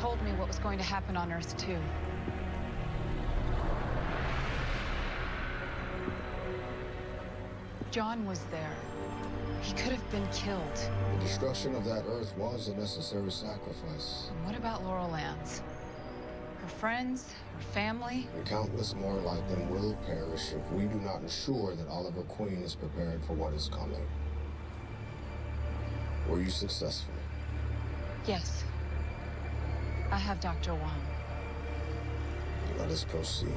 told me what was going to happen on Earth, too. John was there. He could have been killed. The destruction of that Earth was a necessary sacrifice. And what about Laurel Lance? Her friends, her family? And countless more like them will perish if we do not ensure that Oliver Queen is prepared for what is coming. Were you successful? Yes. I have Dr. Wong. Let us proceed.